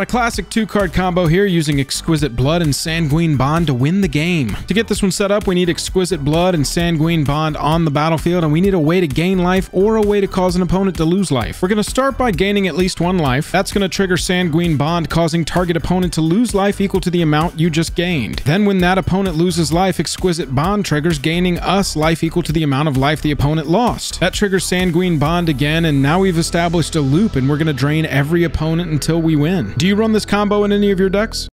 Got a classic two-card combo here using Exquisite Blood and Sanguine Bond to win the game. To get this one set up, we need Exquisite Blood and Sanguine Bond on the battlefield, and we need a way to gain life or a way to cause an opponent to lose life. We're going to start by gaining at least one life. That's going to trigger Sanguine Bond, causing target opponent to lose life equal to the amount you just gained. Then when that opponent loses life, Exquisite Bond triggers, gaining us life equal to the amount of life the opponent lost. That triggers Sanguine Bond again, and now we've established a loop, and we're going to drain every opponent until we win. Do you run this combo in any of your decks?